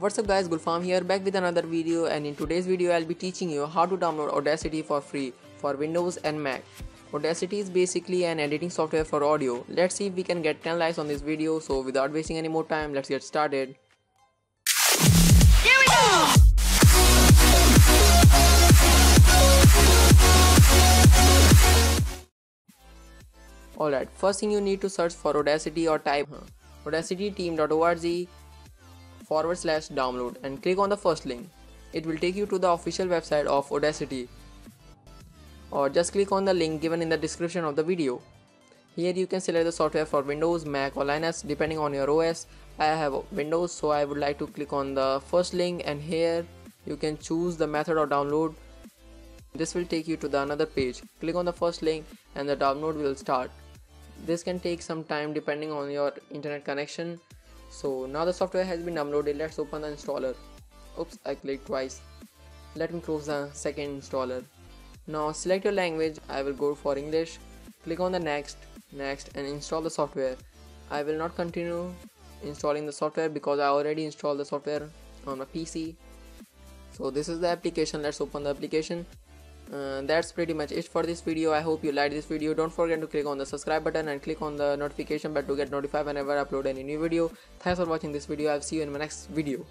What's up guys, Gulfam here back with another video and in today's video I'll be teaching you how to download Audacity for free for Windows and Mac. Audacity is basically an editing software for audio. Let's see if we can get 10 likes on this video so without wasting any more time let's get started. Here we go! Alright, first thing you need to search for Audacity or type audacityteam.org forward slash download and click on the first link. It will take you to the official website of Audacity or just click on the link given in the description of the video. Here you can select the software for Windows, Mac or Linux depending on your OS. I have Windows so I would like to click on the first link and here you can choose the method of download. This will take you to the another page. Click on the first link and the download will start. This can take some time depending on your internet connection. So now the software has been downloaded. Let's open the installer. Oops, I clicked twice. Let me close the second installer. Now select your language. I will go for English. Click on the next, next and install the software. I will not continue installing the software because I already installed the software on my PC. So this is the application. Let's open the application uh, that's pretty much it for this video. I hope you liked this video. Don't forget to click on the subscribe button and click on the notification bell to get notified whenever i upload any new video. Thanks for watching this video. I'll see you in my next video